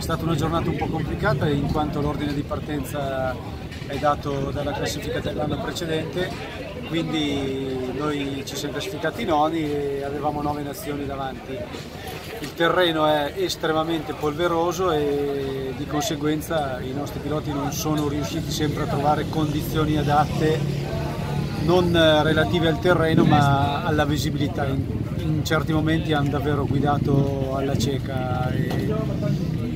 È stata una giornata un po' complicata in quanto l'ordine di partenza è dato dalla classifica dell'anno precedente, quindi noi ci siamo classificati noni e avevamo nove nazioni davanti. Il terreno è estremamente polveroso e di conseguenza i nostri piloti non sono riusciti sempre a trovare condizioni adatte non relative al terreno ma alla visibilità. In, in certi momenti hanno davvero guidato alla cieca e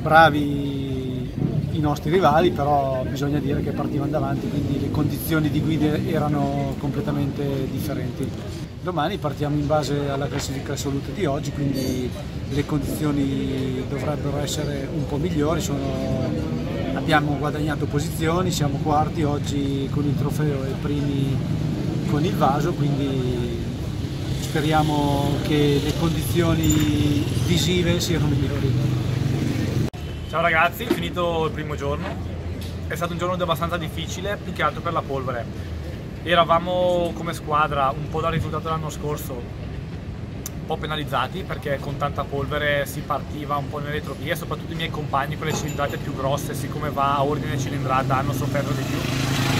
bravi i nostri rivali, però bisogna dire che partivano davanti, quindi le condizioni di guida erano completamente differenti. Domani partiamo in base alla classifica assoluta di oggi, quindi le condizioni dovrebbero essere un po' migliori, Sono... abbiamo guadagnato posizioni, siamo quarti oggi con il trofeo e primi con il vaso, quindi speriamo che le condizioni visive siano migliori. Ciao ragazzi, finito il primo giorno. È stato un giorno abbastanza difficile, più che altro per la polvere. Eravamo come squadra un po' dal risultato dell'anno scorso, un po' penalizzati perché con tanta polvere si partiva un po' nelle retrovie, soprattutto i miei compagni con le cilindrate più grosse, siccome va a ordine cilindrata hanno sofferto di più.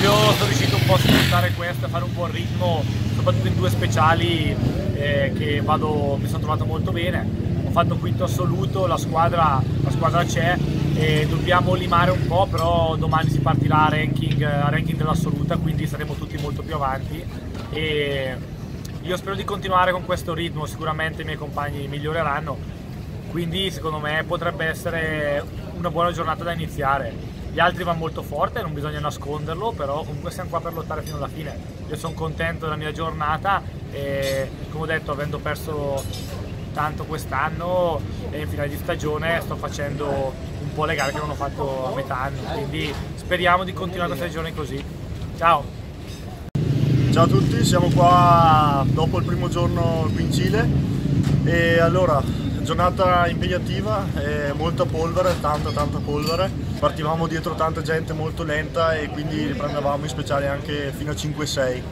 Io sono riuscito un po' a sfruttare questo, a fare un il ritmo, soprattutto in due speciali eh, che vado, mi sono trovato molto bene ho fatto quinto assoluto, la squadra, la squadra c'è e dobbiamo limare un po', però domani si partirà a ranking, a ranking dell'assoluta, quindi saremo tutti molto più avanti e io spero di continuare con questo ritmo, sicuramente i miei compagni miglioreranno, quindi secondo me potrebbe essere una buona giornata da iniziare. Gli altri vanno molto forte, non bisogna nasconderlo, però comunque siamo qua per lottare fino alla fine. Io sono contento della mia giornata e come ho detto avendo perso tanto quest'anno in finale di stagione sto facendo un po' le gare che non ho fatto a metà anno, quindi speriamo di continuare questa stagione così. Ciao! Ciao a tutti, siamo qua dopo il primo giorno qui in Cile e allora giornata impegnativa, molta polvere, tanta tanta polvere, partivamo dietro tanta gente molto lenta e quindi riprendevamo in speciale anche fino a 5-6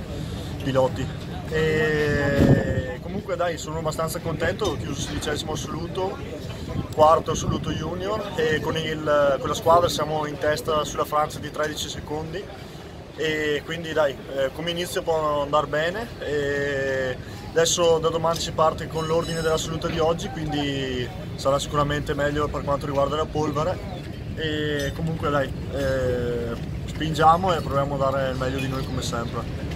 piloti. E comunque dai, sono abbastanza contento, ho chiuso sedicesimo assoluto, quarto assoluto junior e con, il, con, la squadra siamo in testa sulla Francia di 13 secondi. E quindi dai, eh, come inizio può andare bene. E adesso da domani si parte con l'ordine dell'assoluta di oggi, quindi sarà sicuramente meglio per quanto riguarda la polvere. E comunque dai, eh, spingiamo e proviamo a dare il meglio di noi come sempre.